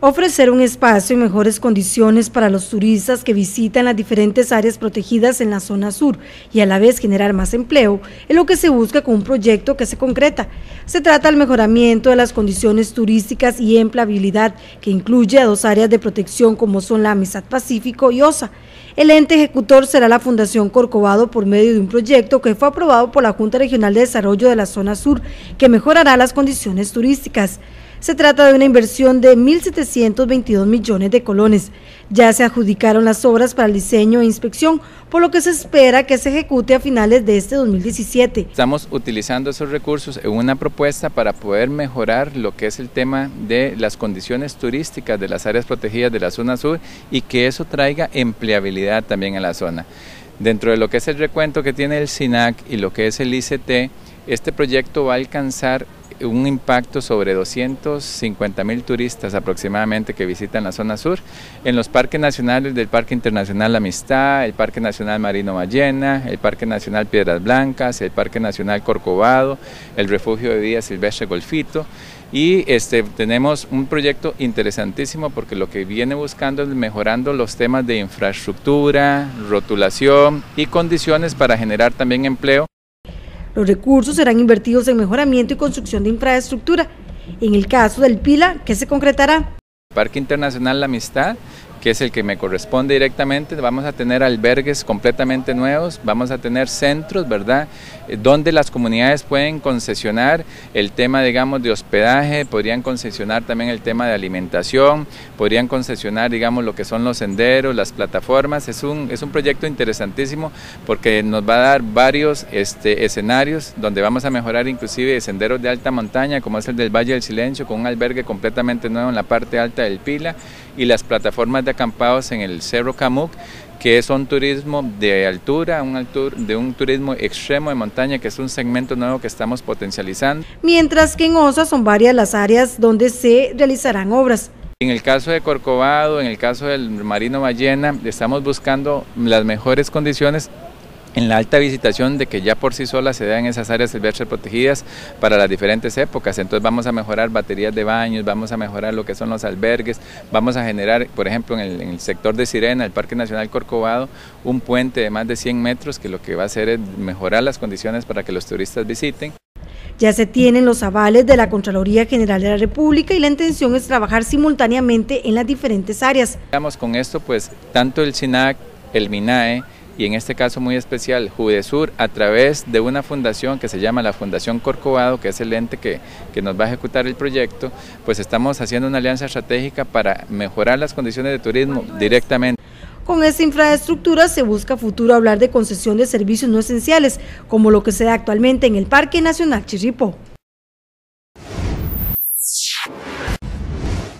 Ofrecer un espacio en mejores condiciones para los turistas que visitan las diferentes áreas protegidas en la zona sur y a la vez generar más empleo es lo que se busca con un proyecto que se concreta. Se trata del mejoramiento de las condiciones turísticas y empleabilidad que incluye a dos áreas de protección como son la Amistad Pacífico y OSA. El ente ejecutor será la Fundación Corcovado por medio de un proyecto que fue aprobado por la Junta Regional de Desarrollo de la zona sur que mejorará las condiciones turísticas. Se trata de una inversión de 1.722 millones de colones. Ya se adjudicaron las obras para el diseño e inspección, por lo que se espera que se ejecute a finales de este 2017. Estamos utilizando esos recursos en una propuesta para poder mejorar lo que es el tema de las condiciones turísticas de las áreas protegidas de la zona sur y que eso traiga empleabilidad también a la zona. Dentro de lo que es el recuento que tiene el SINAC y lo que es el ICT, este proyecto va a alcanzar un impacto sobre 250 mil turistas aproximadamente que visitan la zona sur en los parques nacionales del Parque Internacional Amistad, el Parque Nacional Marino Ballena, el Parque Nacional Piedras Blancas, el Parque Nacional Corcovado, el Refugio de Vida Silvestre Golfito y este, tenemos un proyecto interesantísimo porque lo que viene buscando es mejorando los temas de infraestructura, rotulación y condiciones para generar también empleo. Los recursos serán invertidos en mejoramiento y construcción de infraestructura. En el caso del Pila, ¿qué se concretará? Parque Internacional La Amistad que es el que me corresponde directamente, vamos a tener albergues completamente nuevos, vamos a tener centros, ¿verdad? Eh, donde las comunidades pueden concesionar el tema, digamos, de hospedaje, podrían concesionar también el tema de alimentación, podrían concesionar, digamos, lo que son los senderos, las plataformas. Es un, es un proyecto interesantísimo porque nos va a dar varios este, escenarios donde vamos a mejorar inclusive senderos de alta montaña, como es el del Valle del Silencio, con un albergue completamente nuevo en la parte alta del Pila y las plataformas de acampados en el Cerro Camuc, que es un turismo de altura, un de un turismo extremo de montaña, que es un segmento nuevo que estamos potencializando. Mientras que en OSA son varias las áreas donde se realizarán obras. En el caso de Corcovado, en el caso del Marino Ballena, estamos buscando las mejores condiciones en la alta visitación de que ya por sí sola se da en esas áreas silvestres protegidas para las diferentes épocas. Entonces vamos a mejorar baterías de baños, vamos a mejorar lo que son los albergues, vamos a generar, por ejemplo, en el, sector de Sirena, el Parque Nacional Corcovado, un puente de más de 100 metros que lo que va a hacer es mejorar las condiciones para que los turistas visiten. Ya se tienen los avales de la Contraloría General de la República y la intención es trabajar simultáneamente en las diferentes áreas. Con esto, pues, tanto el SINAC, el MINAE, y en este caso muy especial Judesur a través de una fundación que se llama la Fundación Corcovado, que es el ente que, que nos va a ejecutar el proyecto, pues estamos haciendo una alianza estratégica para mejorar las condiciones de turismo directamente. Con esta infraestructura se busca futuro hablar de concesión de servicios no esenciales, como lo que se da actualmente en el Parque Nacional Chirripó.